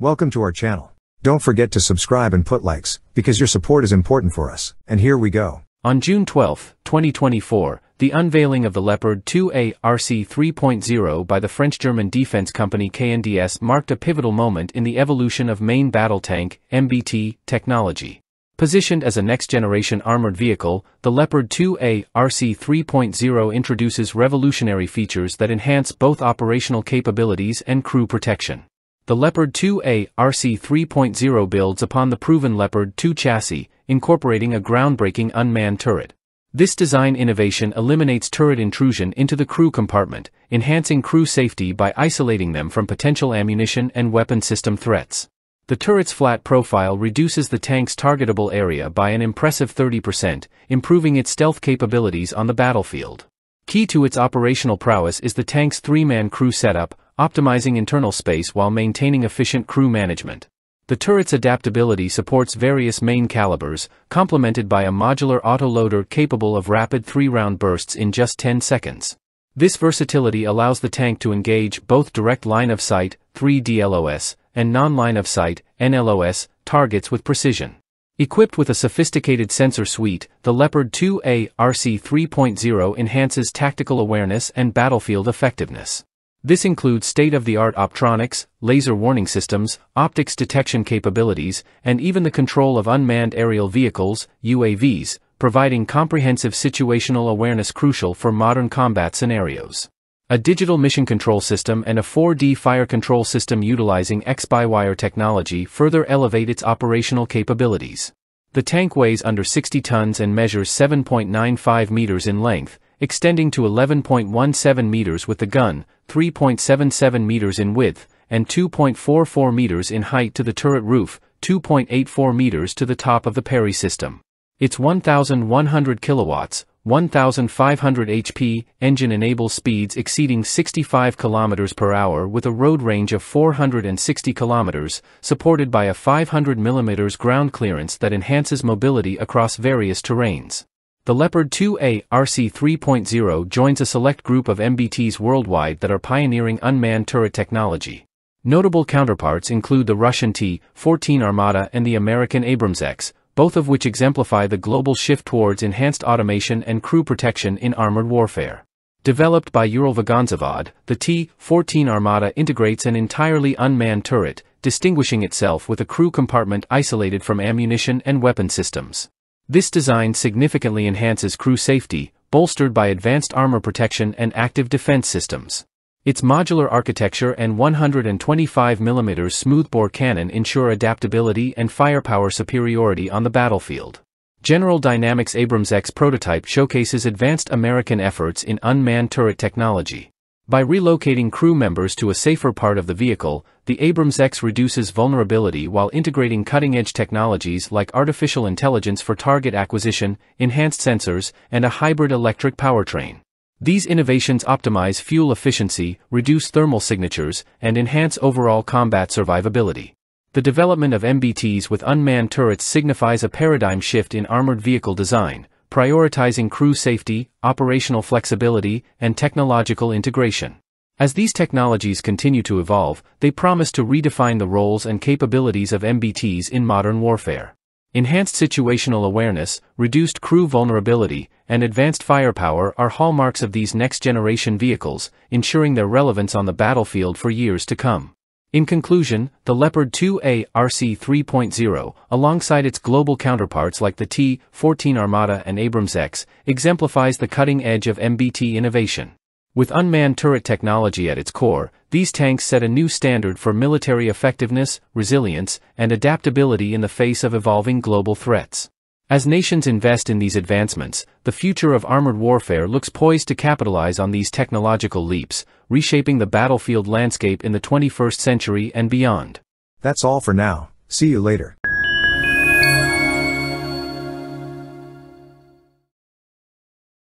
Welcome to our channel. Don't forget to subscribe and put likes, because your support is important for us. And here we go. On June 12, 2024, the unveiling of the Leopard 2A RC 3.0 by the French-German defense company KNDS marked a pivotal moment in the evolution of main battle tank MBT technology. Positioned as a next-generation armored vehicle, the Leopard 2A RC 3.0 introduces revolutionary features that enhance both operational capabilities and crew protection. The Leopard 2A RC 3.0 builds upon the proven Leopard 2 chassis, incorporating a groundbreaking unmanned turret. This design innovation eliminates turret intrusion into the crew compartment, enhancing crew safety by isolating them from potential ammunition and weapon system threats. The turret's flat profile reduces the tank's targetable area by an impressive 30%, improving its stealth capabilities on the battlefield. Key to its operational prowess is the tank's three-man crew setup, optimizing internal space while maintaining efficient crew management. The turret's adaptability supports various main calibers, complemented by a modular autoloader capable of rapid three-round bursts in just 10 seconds. This versatility allows the tank to engage both direct line of sight, 3DLOS, and non-line of sight, NLOS, targets with precision. Equipped with a sophisticated sensor suite, the Leopard 2A RC 3.0 enhances tactical awareness and battlefield effectiveness. This includes state-of-the-art optronics, laser warning systems, optics detection capabilities, and even the control of unmanned aerial vehicles, UAVs, providing comprehensive situational awareness crucial for modern combat scenarios. A digital mission control system and a 4D fire control system utilizing X-by-wire technology further elevate its operational capabilities. The tank weighs under 60 tons and measures 7.95 meters in length, extending to 11.17 meters with the gun, 3.77 meters in width, and 2.44 meters in height to the turret roof, 2.84 meters to the top of the PERI system. Its 1,100 kilowatts, 1,500 HP engine enables speeds exceeding 65 km per hour with a road range of 460 km, supported by a 500 mm ground clearance that enhances mobility across various terrains. The Leopard 2A RC 3.0 joins a select group of MBTs worldwide that are pioneering unmanned turret technology. Notable counterparts include the Russian T-14 Armata and the American Abrams X, both of which exemplify the global shift towards enhanced automation and crew protection in armored warfare. Developed by Uralvagonzavod, the T-14 Armata integrates an entirely unmanned turret, distinguishing itself with a crew compartment isolated from ammunition and weapon systems. This design significantly enhances crew safety, bolstered by advanced armor protection and active defense systems. Its modular architecture and 125mm smoothbore cannon ensure adaptability and firepower superiority on the battlefield. General Dynamics Abrams X prototype showcases advanced American efforts in unmanned turret technology. By relocating crew members to a safer part of the vehicle, the Abrams X reduces vulnerability while integrating cutting-edge technologies like artificial intelligence for target acquisition, enhanced sensors, and a hybrid electric powertrain. These innovations optimize fuel efficiency, reduce thermal signatures, and enhance overall combat survivability. The development of MBTs with unmanned turrets signifies a paradigm shift in armored vehicle design, prioritizing crew safety, operational flexibility, and technological integration. As these technologies continue to evolve, they promise to redefine the roles and capabilities of MBTs in modern warfare. Enhanced situational awareness, reduced crew vulnerability, and advanced firepower are hallmarks of these next-generation vehicles, ensuring their relevance on the battlefield for years to come. In conclusion, the Leopard 2A RC 3.0, alongside its global counterparts like the T-14 Armata and Abrams X, exemplifies the cutting edge of MBT innovation. With unmanned turret technology at its core, these tanks set a new standard for military effectiveness, resilience, and adaptability in the face of evolving global threats. As nations invest in these advancements, the future of armored warfare looks poised to capitalize on these technological leaps, reshaping the battlefield landscape in the 21st century and beyond. That's all for now. See you later.